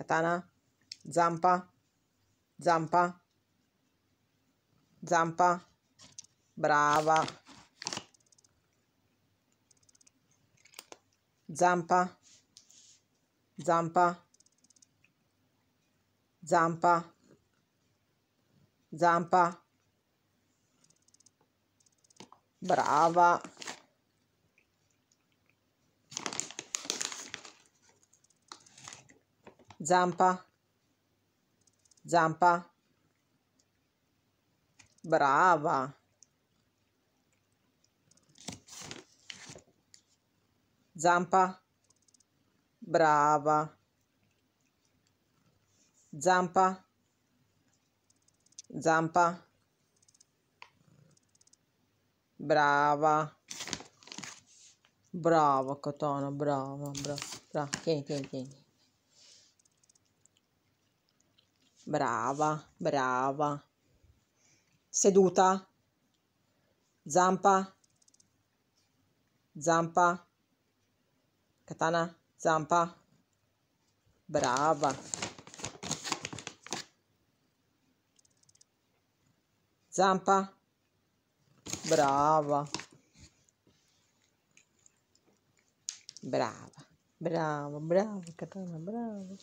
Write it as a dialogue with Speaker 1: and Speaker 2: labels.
Speaker 1: katana, zampa, zampa, zampa, brava, zampa, zampa, zampa, zampa, brava. Zampa, zampa, brava. Zampa, brava. Zampa, zampa, brava. Brava Katana, brava, brava, brava. Tieni, tieni, tieni. Brava, brava. Seduta. Zampa. Zampa. Katana, zampa. Brava. Zampa. Brava. Brava. Brava, brava, Katana, brava.